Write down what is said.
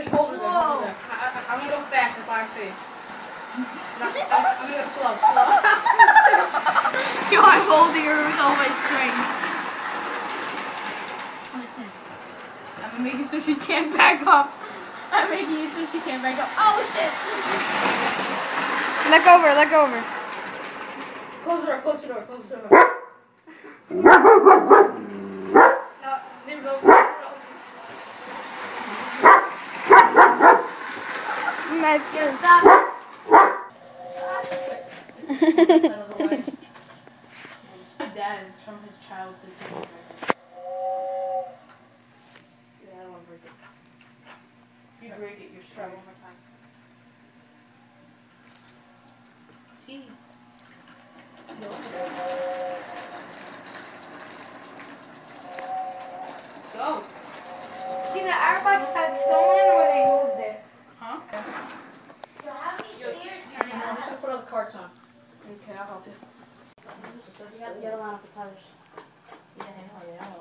Just hold it there. Hold it. I, I, I'm gonna go fast and fire speed. No, I'm, I'm gonna go slow, slow. Yo, I'm holding her with all my strength. Listen. I'm making so she can't back up. I'm making it so she can't back up. Oh shit! Look over, look over. Close the door, close the door, close the door. That's good. Stop. Dad, it's from his childhood. Yeah, I don't want to break it. You break it, you're strong one more time. See? Go. See, the AirPods got stolen or they moved it? Huh? So how many stairs I'm just gonna put all the carts on. Okay, I'll help you. You gotta line up the tires. Yeah, I know, yeah.